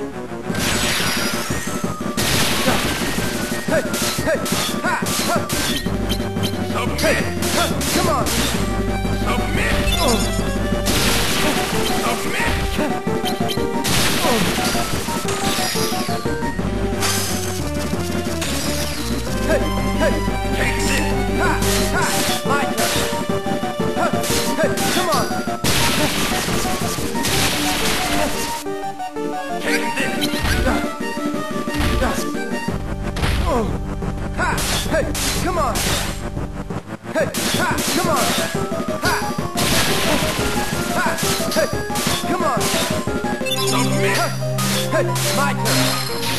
Hey, hey, ha, ha. Submit! Ha, come on. Ha, hey, come on. Hey, come on. Ha. Ha, hey, come on. Hey, my turn.